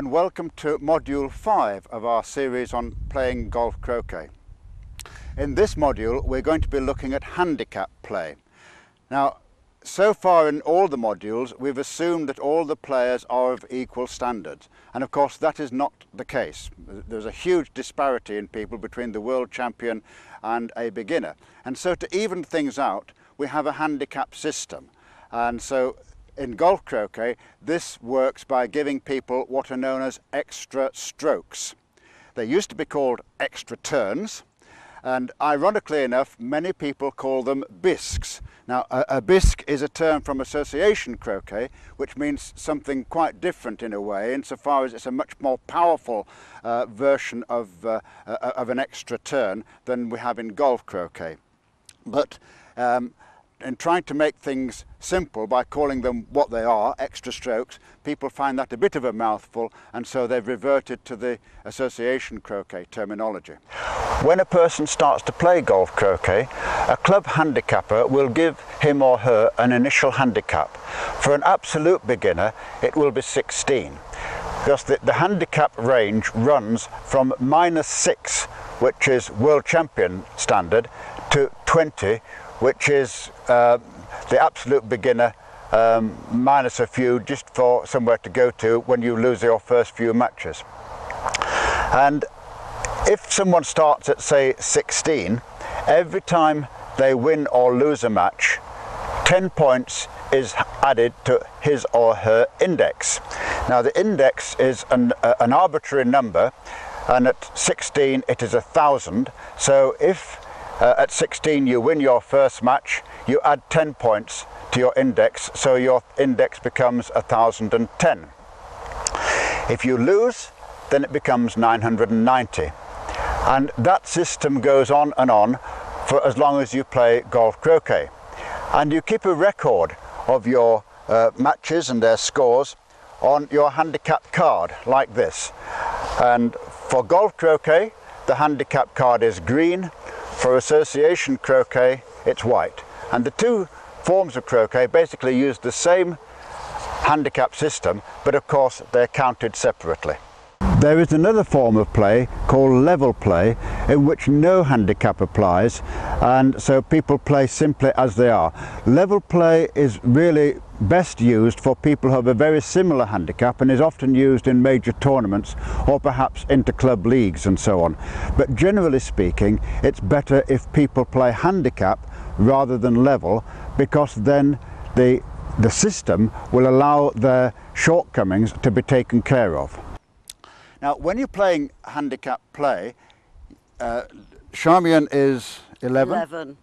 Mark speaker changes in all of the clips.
Speaker 1: and welcome to module 5 of our series on playing golf croquet. In this module we're going to be looking at handicap play. Now so far in all the modules we've assumed that all the players are of equal standards and of course that is not the case. There's a huge disparity in people between the world champion and a beginner and so to even things out we have a handicap system and so in golf croquet, this works by giving people what are known as extra strokes. They used to be called extra turns, and ironically enough, many people call them bisques. Now, a, a, bisque is a term from association croquet, which means something quite different in a way, insofar as it's a much more powerful uh, version of, uh, uh, of an extra turn than we have in golf croquet. But um, in trying to make things simple by calling them what they are, extra strokes, people find that a bit of a mouthful and so they've reverted to the association croquet terminology. When a person starts to play golf croquet, a club handicapper will give him or her an initial handicap. For an absolute beginner, it will be 16 because the, the handicap range runs from minus 6, which is world champion standard, to 20, which is uh, the absolute beginner um, minus a few just for somewhere to go to when you lose your first few matches. And if someone starts at say 16, every time they win or lose a match, 10 points is added to his or her index. Now the index is an, uh, an arbitrary number and at 16 it is a thousand so if uh, at 16 you win your first match, you add 10 points to your index, so your index becomes 1010. If you lose, then it becomes 990. And that system goes on and on for as long as you play golf croquet. And you keep a record of your uh, matches and their scores on your handicap card like this. And for golf croquet, the handicap card is green for association croquet, it's white. And the two forms of croquet basically use the same handicap system, but of course they're counted separately. There is another form of play called level play in which no handicap applies and so people play simply as they are. Level play is really best used for people who have a very similar handicap and is often used in major tournaments or perhaps inter-club leagues and so on. But generally speaking it's better if people play handicap rather than level because then the, the system will allow their shortcomings to be taken care of. Now, when you're playing handicap play, uh, Charmian is 11,
Speaker 2: 11,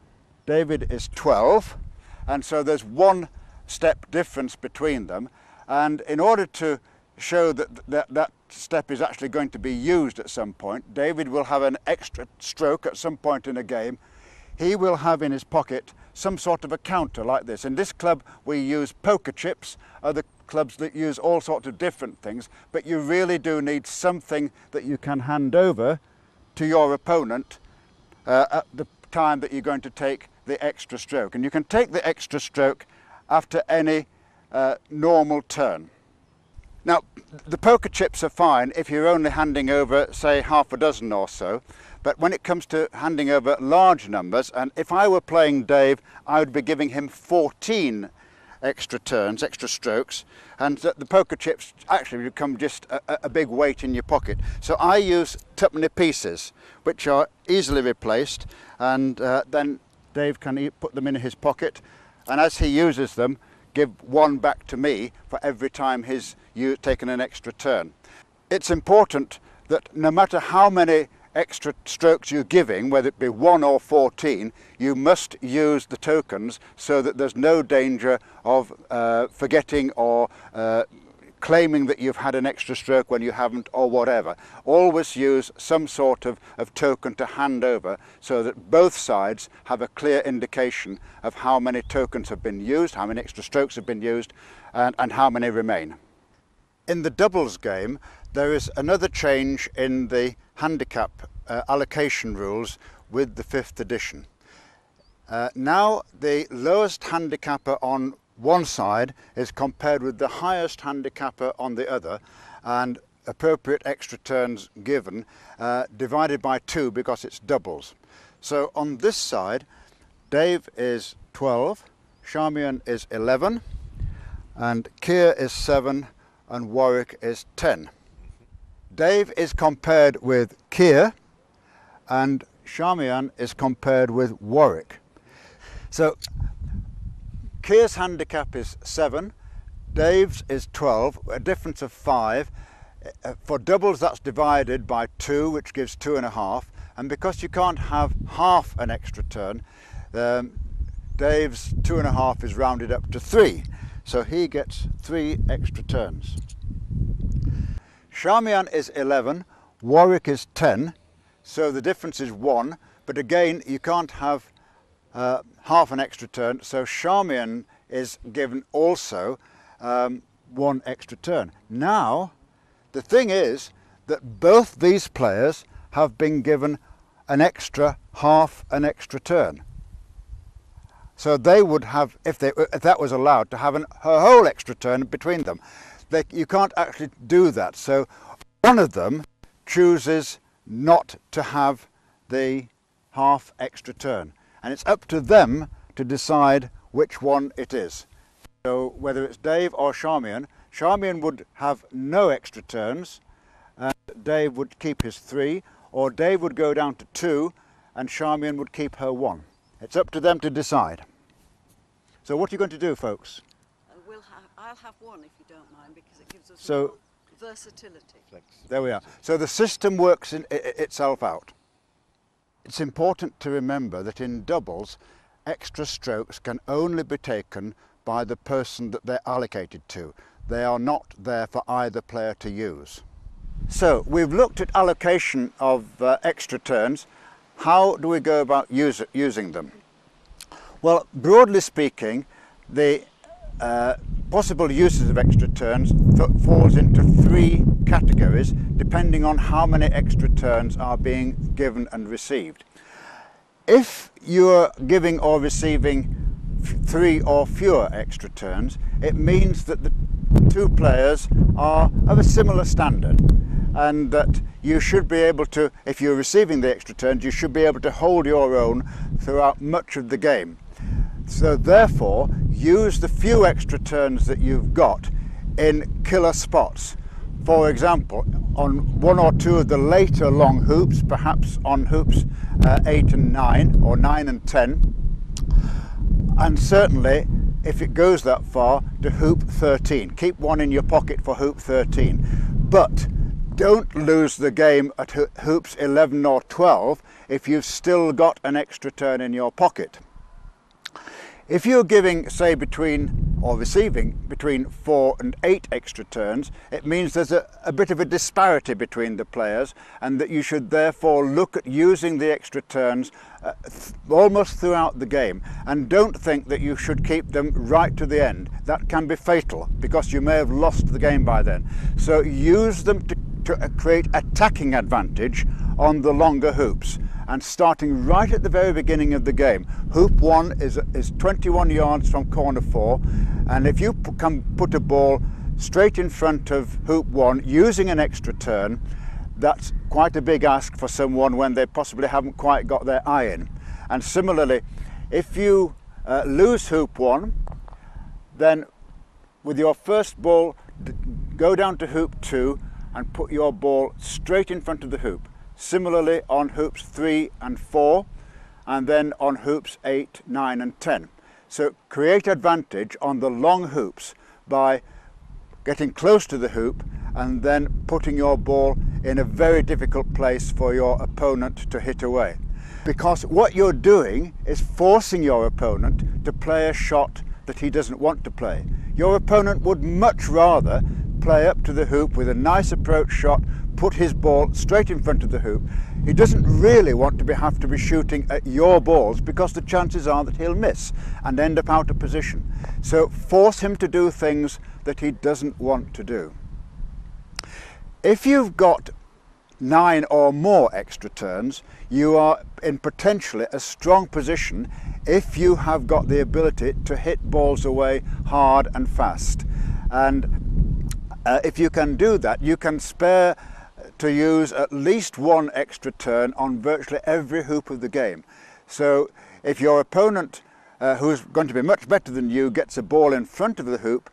Speaker 1: David is 12, and so there's one step difference between them. And in order to show that, that that step is actually going to be used at some point, David will have an extra stroke at some point in a game. He will have in his pocket some sort of a counter like this. In this club we use poker chips, other clubs that use all sorts of different things, but you really do need something that you can hand over to your opponent uh, at the time that you're going to take the extra stroke. And you can take the extra stroke after any uh, normal turn. Now, the poker chips are fine if you're only handing over, say, half a dozen or so, but when it comes to handing over large numbers, and if I were playing Dave, I would be giving him 14 extra turns, extra strokes, and the poker chips actually become just a, a big weight in your pocket. So I use tuppenny pieces, which are easily replaced, and uh, then Dave can put them in his pocket, and as he uses them, give one back to me for every time he's taken an extra turn. It's important that no matter how many extra strokes you're giving, whether it be 1 or 14, you must use the tokens so that there's no danger of uh, forgetting or uh, claiming that you've had an extra stroke when you haven't or whatever. Always use some sort of, of token to hand over so that both sides have a clear indication of how many tokens have been used, how many extra strokes have been used and, and how many remain. In the doubles game there is another change in the handicap uh, allocation rules with the fifth edition. Uh, now the lowest handicapper on one side is compared with the highest handicapper on the other and appropriate extra turns given uh, divided by 2 because it's doubles. So on this side Dave is 12, Charmian is 11 and Keir is 7 and Warwick is 10. Dave is compared with Keir and Charmian is compared with Warwick. So Keir's handicap is 7, Dave's is 12, a difference of 5. Uh, for doubles that's divided by 2 which gives 2.5 and because you can't have half an extra turn um, Dave's 2.5 is rounded up to 3 so he gets 3 extra turns. Charmian is 11, Warwick is 10 so the difference is 1 but again you can't have uh, half an extra turn so Charmian is given also um, one extra turn. Now, the thing is that both these players have been given an extra half an extra turn. So they would have, if, they, if that was allowed, to have an, a whole extra turn between them. They, you can't actually do that. So one of them chooses not to have the half extra turn. And it's up to them to decide which one it is. So whether it's Dave or Charmian, Charmian would have no extra turns and Dave would keep his three or Dave would go down to two and Charmian would keep her one. It's up to them to decide. So what are you going to do folks?
Speaker 2: Uh, we'll have, I'll have one if you don't mind because it gives us
Speaker 1: so,
Speaker 2: versatility.
Speaker 1: There we are. So the system works in, itself out. It's important to remember that in doubles extra strokes can only be taken by the person that they're allocated to. They are not there for either player to use. So we've looked at allocation of uh, extra turns. How do we go about use, using them? Well, broadly speaking, the uh, possible uses of extra turns falls into three categories depending on how many extra turns are being given and received. If you're giving or receiving three or fewer extra turns, it means that the two players are of a similar standard and that you should be able to, if you're receiving the extra turns, you should be able to hold your own throughout much of the game. So therefore, use the few extra turns that you've got in killer spots. For example, on one or two of the later long hoops, perhaps on hoops uh, 8 and 9 or 9 and 10, and certainly if it goes that far to hoop 13 keep one in your pocket for hoop 13 but don't lose the game at hoops 11 or 12 if you've still got an extra turn in your pocket. If you're giving, say, between or receiving between four and eight extra turns, it means there's a, a, bit of a disparity between the players and that you should therefore look at using the extra turns uh, th almost throughout the game and don't think that you should keep them right to the end. That can be fatal because you may have lost the game by then. So use them to, to create attacking advantage on the longer hoops and starting right at the very beginning of the game. Hoop one is, is 21 yards from corner four and if you can put a ball straight in front of hoop one using an extra turn, that's quite a big ask for someone when they possibly haven't quite got their eye in. And similarly, if you uh, lose hoop one, then with your first ball, go down to hoop two and put your ball straight in front of the hoop. Similarly on hoops 3 and 4 and then on hoops 8, 9 and 10. So create advantage on the long hoops by getting close to the hoop and then putting your ball in a very difficult place for your opponent to hit away. Because what you're doing is forcing your opponent to play a shot that he doesn't want to play. Your opponent would much rather play up to the hoop with a nice approach shot put his ball straight in front of the hoop. He doesn't really want to be, have to be shooting at your balls because the chances are that he'll miss and end up out of position. So force him to do things that he doesn't want to do. If you've got nine or more extra turns, you are in potentially a strong position if you have got the ability to hit balls away hard and fast. And Uh, if you can do that, you can spare to use at least one extra turn on virtually every hoop of the game. So if your opponent, uh, who's going to be much better than you, gets a ball in front of the hoop,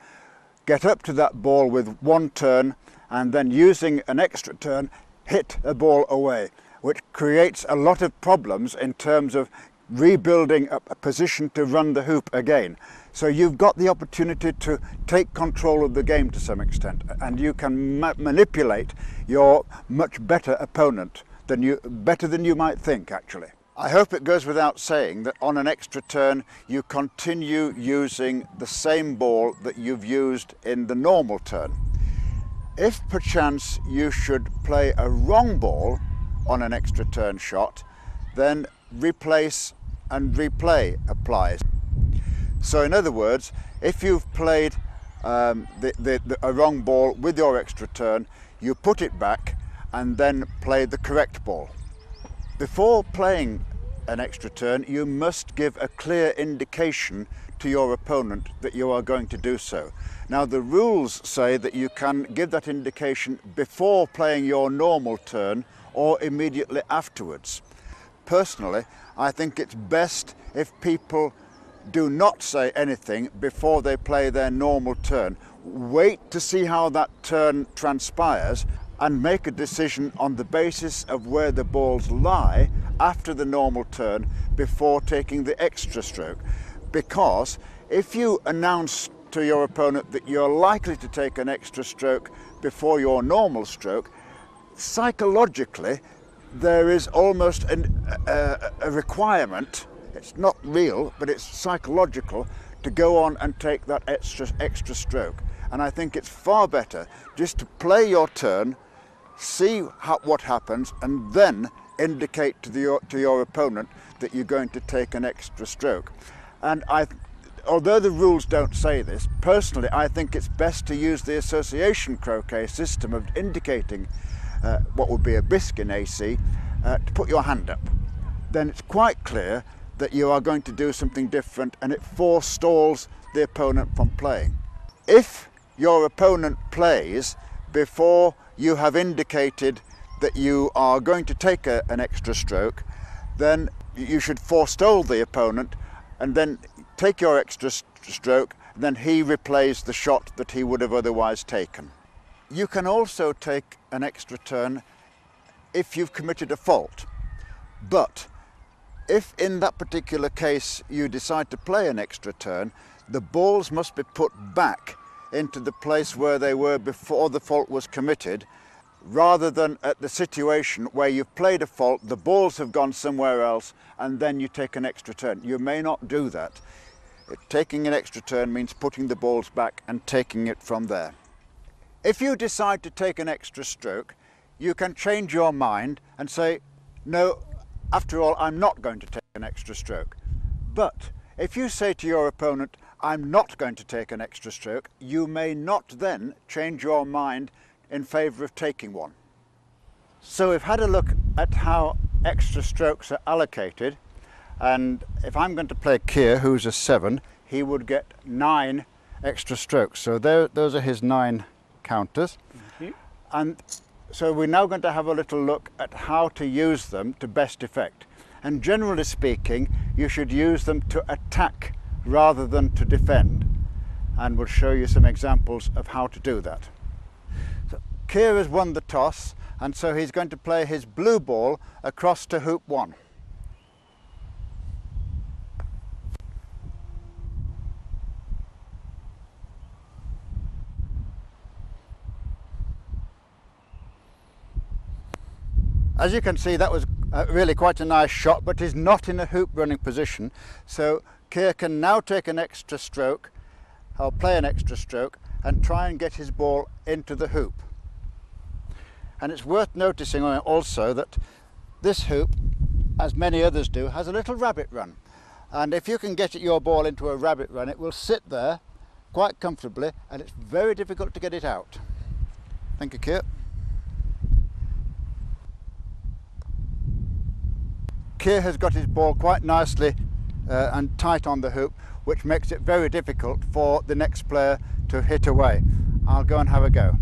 Speaker 1: get up to that ball with one turn and then using an extra turn, hit a ball away, which creates a lot of problems in terms of rebuilding a, position to run the hoop again. So you've got the opportunity to take control of the game to some extent and you can ma manipulate your much better opponent than you better than you might think actually. I hope it goes without saying that on an extra turn you continue using the same ball that you've used in the normal turn. If perchance you should play a wrong ball on an extra turn shot, then replace and replay applies. So in other words, if you've played um, the, the, the, a wrong ball with your extra turn, you put it back and then play the correct ball. Before playing an extra turn, you must give a clear indication to your opponent that you are going to do so. Now the rules say that you can give that indication before playing your normal turn or immediately afterwards. Personally, I think it's best if people do not say anything before they play their normal turn. Wait to see how that turn transpires and make a decision on the basis of where the balls lie after the normal turn before taking the extra stroke. Because if you announce to your opponent that you're likely to take an extra stroke before your normal stroke, psychologically there is almost an, a, a requirement it's not real, but it's psychological to go on and take that extra, extra stroke. And I think it's far better just to play your turn, see how, what happens, and then indicate to, the, to your opponent that you're going to take an extra stroke. And I, although the rules don't say this, personally I think it's best to use the association croquet system of indicating uh, what would be a bisque in AC uh, to put your hand up. Then it's quite clear that you are going to do something different and it forestalls the opponent from playing. If your opponent plays before you have indicated that you are going to take a, an extra stroke, then you should forestall the opponent and then take your extra stroke, then he replays the shot that he would have otherwise taken. You can also take an extra turn if you've committed a fault, but if in that particular case you decide to play an extra turn, the balls must be put back into the place where they were before the fault was committed, rather than at the situation where you've played a fault, the balls have gone somewhere else, and then you take an extra turn. You may not do that. Taking an extra turn means putting the balls back and taking it from there. If you decide to take an extra stroke, you can change your mind and say, no, after all, I'm not going to take an extra stroke. But if you say to your opponent, I'm not going to take an extra stroke, you may not then change your mind in favour of taking one. So we've had a look at how extra strokes are allocated and if I'm going to play Keir, who's a seven, he would get nine extra strokes. So there, those are his nine counters. Mm-hmm. And so we're now going to have a little look at how to use them to best effect. And generally speaking, you should use them to attack rather than to defend. And we'll show you some examples of how to do that. So Keir's won the toss, and so he's going to play his blue ball across to hoop one. As you can see that was uh, really quite a nice shot but is not in a hoop running position so Keir can now take an extra stroke, I'll play an extra stroke and try and get his ball into the hoop. And it's worth noticing also that this hoop, as many others do, has a little rabbit run. And if you can get your ball into a rabbit run, it will sit there quite comfortably and it's very difficult to get it out. Thank you, Keir. Keir has got his ball quite nicely uh, and tight on the hoop, which makes it very difficult for the next player to hit away. I'll go and have a go.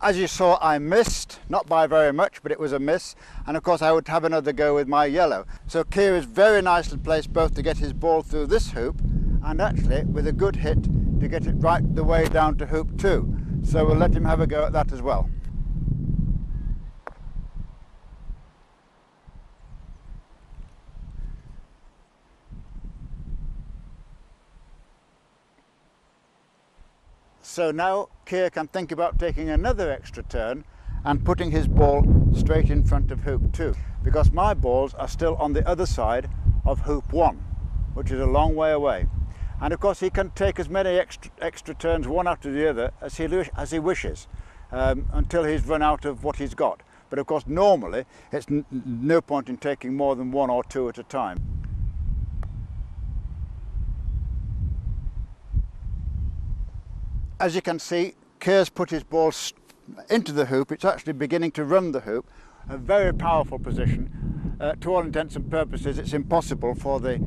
Speaker 1: As you saw, I missed, not by very much, but it was a miss. And of course, I would have another go with my yellow. So Keir is very nicely placed both to get his ball through this hoop and actually, with a good hit, to get it right the way down to hoop two. So we'll let him have a go at that as well. So now Keir can think about taking another extra turn and putting his ball straight in front of hoop two because my balls are still on the other side of hoop one, which is a long way away. And of course he can take as many extra, extra turns one after the other as he, as he wishes um, until he's run out of what he's got. But of course normally it's no point in taking more than one or two at a time. As you can see, Keir's put his ball into the hoop. It's actually beginning to run the hoop. A very powerful position. Uh, to all intents and purposes, it's impossible for the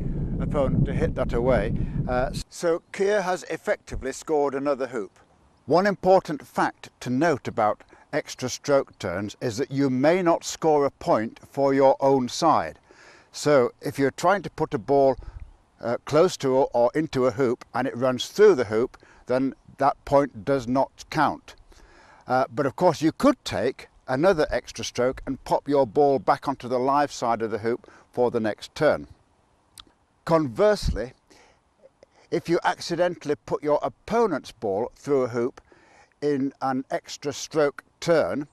Speaker 1: opponent to hit that away. Uh, so Keir has effectively scored another hoop. One important fact to note about extra stroke turns is that you may not score a point for your own side. So if you're trying to put a ball uh, close to or into a hoop and it runs through the hoop, then that point does not count. Uh, but of course you could take another extra stroke and pop your ball back onto the live side of the hoop for the next turn. Conversely, if you accidentally put your opponent's ball through a hoop in an extra stroke turn,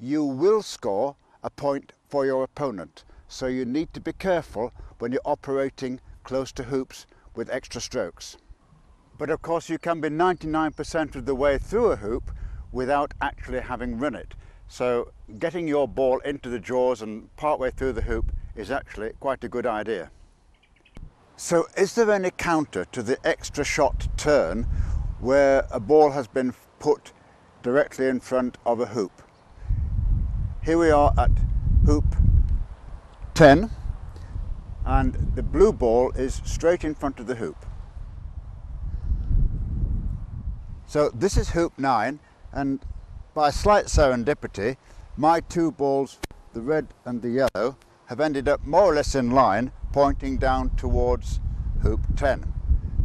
Speaker 1: you will score a point for your opponent. So you need to be careful when you're operating close to hoops with extra strokes. But of course you can be 99% of the way through a hoop without actually having run it. So getting your ball into the jaws and partway through the hoop is actually quite a good idea. So is there any counter to the extra shot turn where a ball has been put directly in front of a hoop? Here we are at hoop 10 and the blue ball is straight in front of the hoop. So this is hoop 9 and by slight serendipity my two balls, the red and the yellow, have ended up more or less in line pointing down towards hoop 10.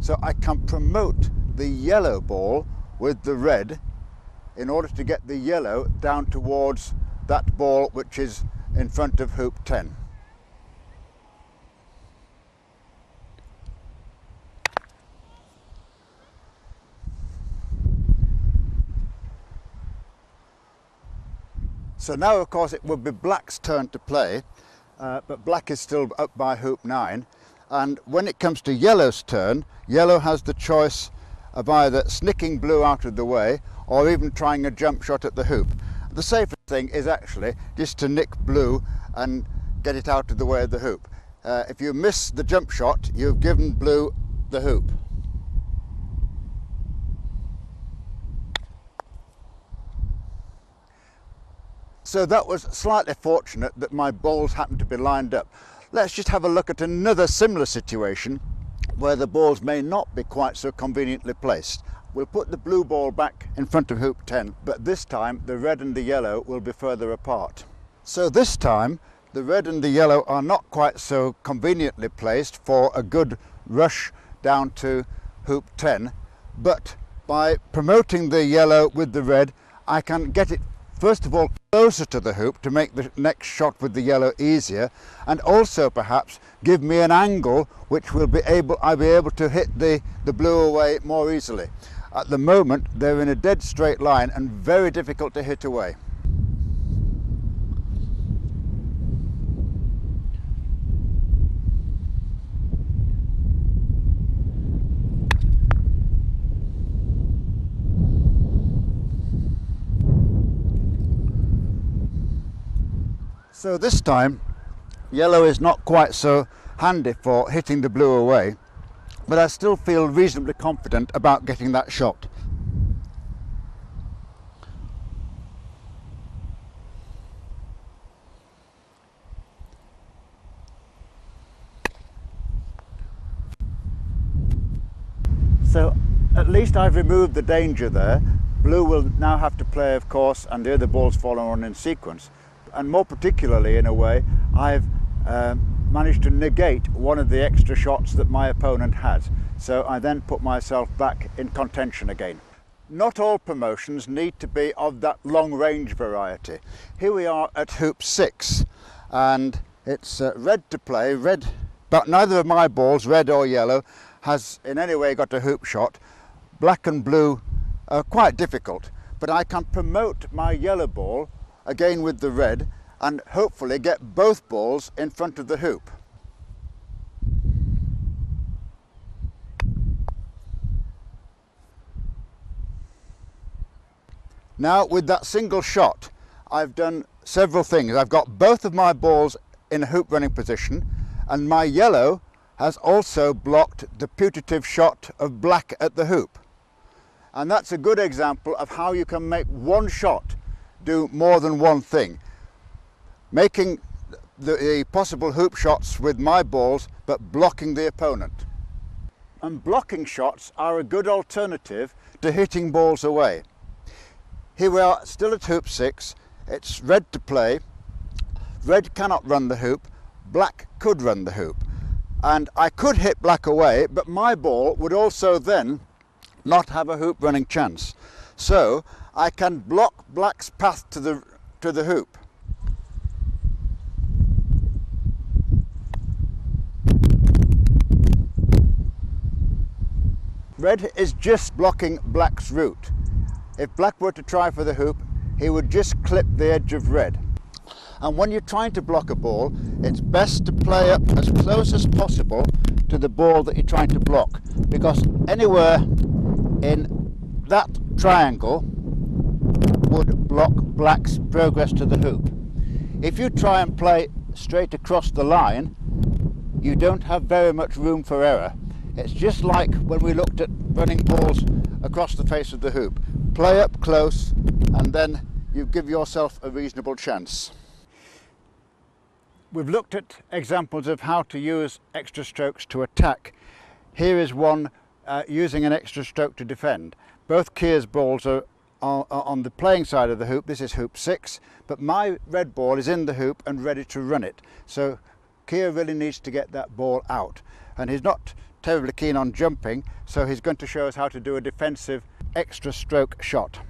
Speaker 1: So I can promote the yellow ball with the red in order to get the yellow down towards that ball which is in front of hoop 10. So now of course it would be black's turn to play, uh, but black is still up by hoop 9. And when it comes to yellow's turn, yellow has the choice of either snicking blue out of the way or even trying a jump shot at the hoop. The safest thing is actually just to nick blue and get it out of the way of the hoop. Uh, if you miss the jump shot, you've given blue the hoop. So that was slightly fortunate that my balls happened to be lined up. Let's just have a look at another similar situation where the balls may not be quite so conveniently placed. We'll put the blue ball back in front of hoop 10, but this time the red and the yellow will be further apart. So this time the red and the yellow are not quite so conveniently placed for a good rush down to hoop 10, but by promoting the yellow with the red, I can get it first of all closer to the hoop to make the next shot with the yellow easier and also perhaps give me an angle which will be able I'll be able to hit the, the blue away more easily. At the moment they're in a dead straight line and very difficult to hit away. So this time yellow is not quite so handy for hitting the blue away but I still feel reasonably confident about getting that shot. So at least I've removed the danger there Blue will now have to play, of course, and the other balls follow on in sequence. And more particularly, in a way, I've um, managed to negate one of the extra shots that my opponent had. So I then put myself back in contention again. Not all promotions need to be of that long range variety. Here we are at hoop six and it's uh, red to play, red, but neither of my balls, red or yellow, has in any way got a hoop shot. Black and blue are quite difficult, but I can promote my yellow ball again with the red and hopefully get both balls in front of the hoop. Now with that single shot I've done several things. I've got both of my balls in a hoop running position and my yellow has also blocked the putative shot of black at the hoop. And that's a good example of how you can make one shot do more than one thing. Making the, the possible hoop shots with my balls but blocking the opponent. And blocking shots are a good alternative to hitting balls away. Here we are still at hoop six. It's red to play. Red cannot run the hoop. Black could run the hoop. And I could hit black away, but my ball would also then not have a hoop running chance. So I can block black's path to the, to the hoop. Red is just blocking black's route. If black were to try for the hoop, he would just clip the edge of red. And when you're trying to block a ball, it's best to play up as close as possible to the ball that you're trying to block because anywhere in that triangle would block black's progress to the hoop. If you try and play straight across the line, you don't have very much room for error. It's just like when we looked at running balls across the face of the hoop. Play up close and then you give yourself a reasonable chance. We've looked at examples of how to use extra strokes to attack. Here is one uh, using an extra stroke to defend. Both Keir's balls are, are, are uh, on the playing side of the hoop. This is hoop six, but my red ball is in the hoop and ready to run it. So Keir really needs to get that ball out. And he's not terribly keen on jumping, so he's going to show us how to do a defensive extra stroke shot.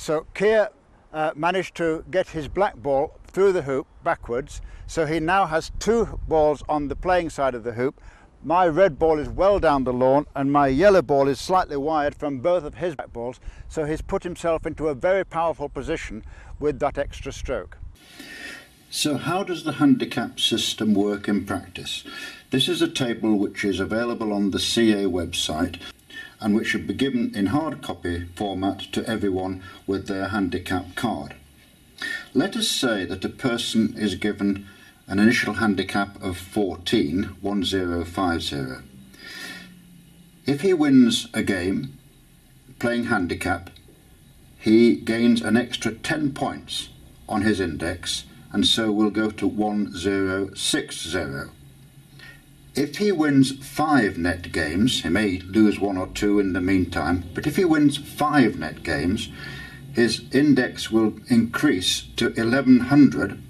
Speaker 1: So Keir uh, managed to get his black ball through the hoop backwards. So he now has two balls on the playing side of the hoop. My red ball is well down the lawn and my yellow ball is slightly wired from both of his back balls. So he's put himself into a very powerful position with that extra stroke.
Speaker 3: So how does the handicap system work in practice? This is a table which is available on the CA website and which should be given in hard copy format to everyone with their handicap card. Let us say that a person is given an initial handicap of 14, 1050. If he wins a game playing handicap, he gains an extra 10 points on his index and so will go to 1060. If he wins five net games, he may lose one or two in the meantime, but if he wins five net games, his index will increase to 1100,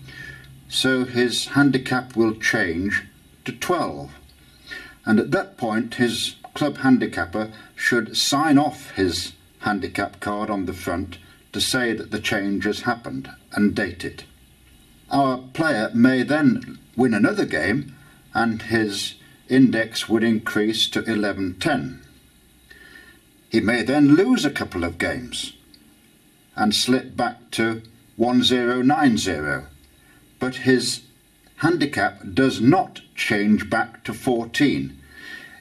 Speaker 3: so his handicap will change to 12. And at that point, his club handicapper should sign off his handicap card on the front to say that the change has happened and date it. Our player may then win another game and his index would increase to 1110. He may then lose a couple of games and slip back to 1090, but his handicap does not change back to 14.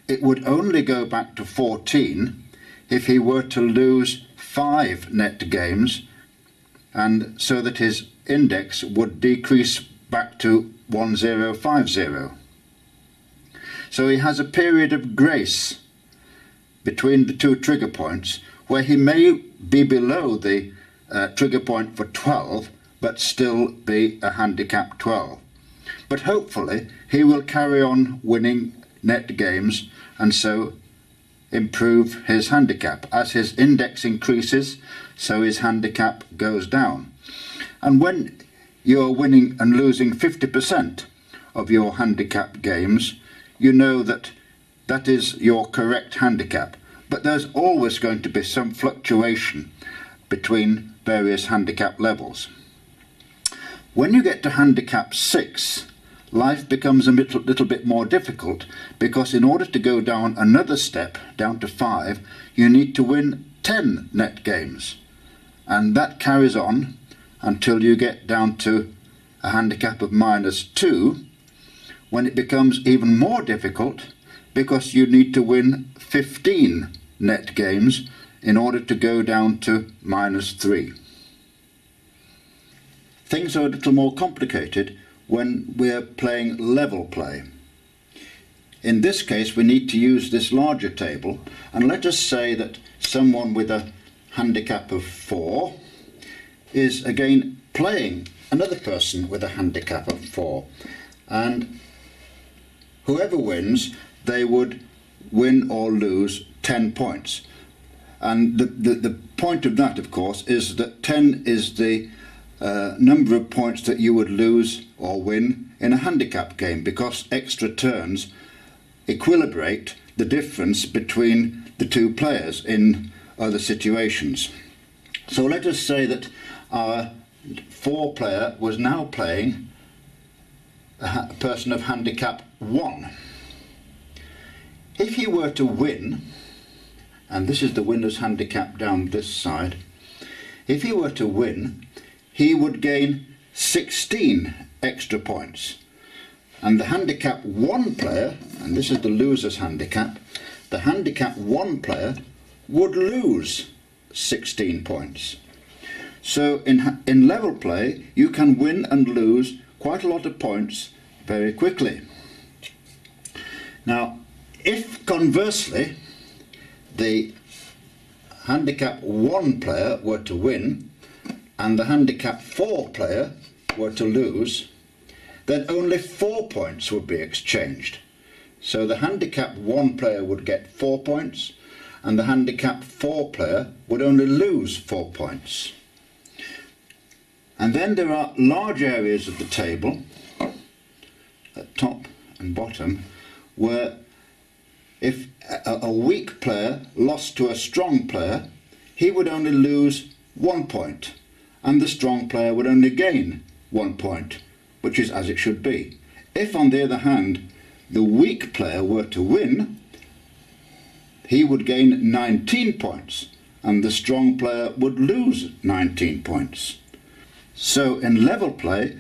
Speaker 3: It would only go back to 14 if he were to lose five net games and so that his index would decrease back to 1050.
Speaker 1: So he has a period of grace between the two trigger points where he may be below the uh, trigger point for 12 but still be a handicap 12. But hopefully he will carry on winning net games and so improve his handicap. As his index increases, so his handicap goes down. And when you're winning and losing 50% of your handicap games, you know that that is your correct handicap. But there's always going to be some fluctuation between various handicap levels. When you get to handicap 6, life becomes a little, little bit more difficult because in order to go down another step, down to 5, you need to win 10 net games. And that carries on until you get down to a handicap of minus 2, when it becomes even more difficult because you need to win 15 net games in order to go down to minus 3. Things are a little more complicated when we're playing level play. In this case we need to use this larger table and let us say that someone with a handicap of 4 is again playing another person with a handicap of 4 and whoever wins they would win or lose 10 points and the, the, the point of that of course is that 10 is the uh, number of points that you would lose or win in a handicap game because extra turns equilibrate the difference between the two players in other situations. So let us say that our four player was now playing a person of handicap 1. If he were to win, and this is the winner's handicap down this side, if he were to win, he would gain 16 extra points. And the handicap 1 player, and this is the loser's handicap, the handicap 1 player would lose 16 points. So in, in level play, you can win and lose quite a lot of points very quickly. Now, if conversely, the handicap 1 player were to win, and the handicap 4 player were to lose, then only 4 points would be exchanged. So the handicap 1 player would get 4 points and the handicap 4 player would only lose 4 points. And then there are large areas of the table at top and bottom where if a, weak player lost to a strong player he would only lose one point and the strong player would only gain one point, which is as it should be. If, on the other hand, the weak player were to win, he would gain 19 points and the strong player would lose 19 points. So in level play,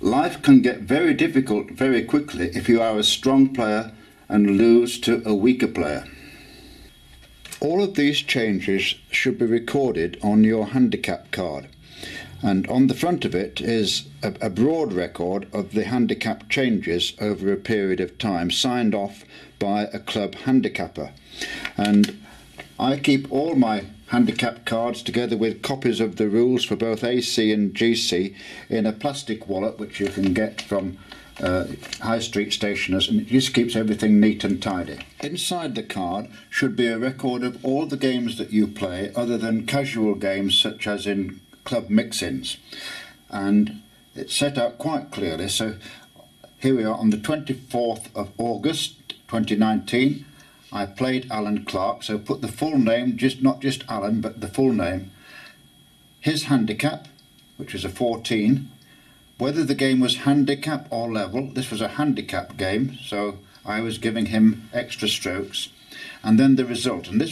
Speaker 1: life can get very difficult very quickly if you are a strong player and lose to a weaker player. All of these changes should be recorded on your handicap card and on the front of it is a, a, broad record of the handicap changes over a period of time signed off by a club handicapper and I keep all my handicap cards together with copies of the rules for both AC and GC in a plastic wallet which you can get from uh, high street stationers and it just keeps everything neat and tidy. Inside the card should be a record of all the games that you play other than casual games such as in club mix-ins and it's set out quite clearly so here we are on the 24th of August 2019 I played Alan Clark so put the full name just not just Alan but the full name. His handicap which was a 14 whether the game was handicap or level this was a handicap game so I was giving him extra strokes. And then the result and this